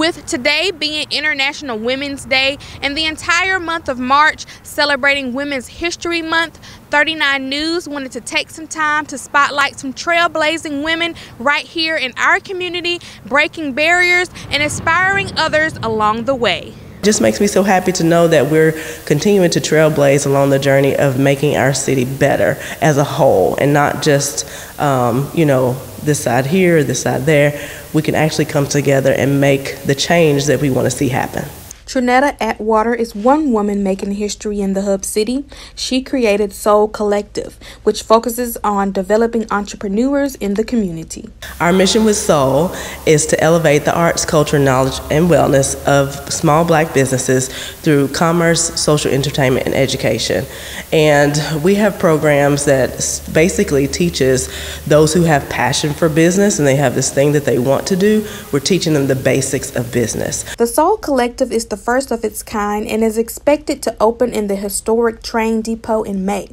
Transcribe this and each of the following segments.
With today being International Women's Day and the entire month of March celebrating Women's History Month, 39 News wanted to take some time to spotlight some trailblazing women right here in our community, breaking barriers and inspiring others along the way. Just makes me so happy to know that we're continuing to trailblaze along the journey of making our city better as a whole and not just, um, you know, this side here, this side there. We can actually come together and make the change that we want to see happen. Trinetta Atwater is one woman making history in the Hub City. She created Soul Collective, which focuses on developing entrepreneurs in the community. Our mission with Soul is to elevate the arts, culture, knowledge, and wellness of small black businesses through commerce, social entertainment, and education. And we have programs that basically teaches those who have passion for business and they have this thing that they want to do, we're teaching them the basics of business. The Soul Collective is the first of its kind and is expected to open in the historic train depot in May,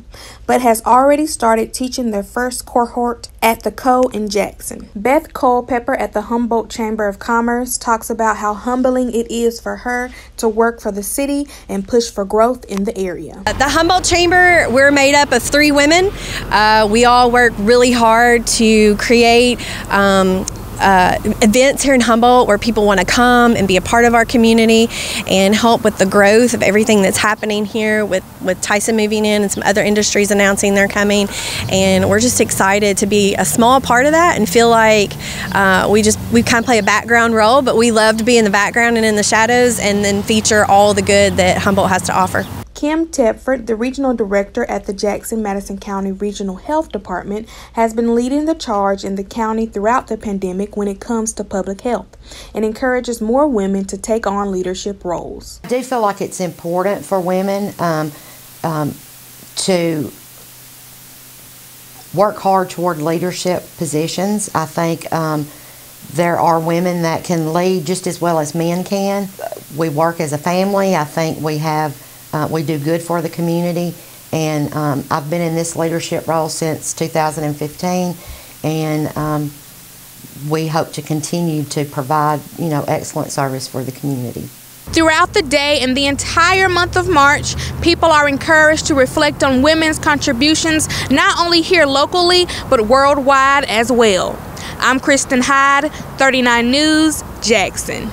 but has already started teaching their first cohort at the Co in Jackson. Beth Culpepper at the Humboldt Chamber of Commerce talks about how humbling it is for her to work for the city and push for growth in the area. The Humboldt Chamber, we're made up of three women. Uh, we all work really hard to create um, uh, events here in Humboldt where people want to come and be a part of our community and help with the growth of everything that's happening here with, with Tyson moving in and some other industries announcing they're coming. And we're just excited to be a small part of that and feel like uh, we just, we kind of play a background role, but we love to be in the background and in the shadows and then feature all the good that Humboldt has to offer. Kim Tedford, the regional director at the Jackson Madison County Regional Health Department, has been leading the charge in the county throughout the pandemic when it comes to public health and encourages more women to take on leadership roles. I do feel like it's important for women um, um, to work hard toward leadership positions. I think um, there are women that can lead just as well as men can. We work as a family. I think we have uh, we do good for the community, and um, I've been in this leadership role since 2015, and um, we hope to continue to provide, you know, excellent service for the community. Throughout the day and the entire month of March, people are encouraged to reflect on women's contributions not only here locally, but worldwide as well. I'm Christen Hyde, 39 News, Jackson.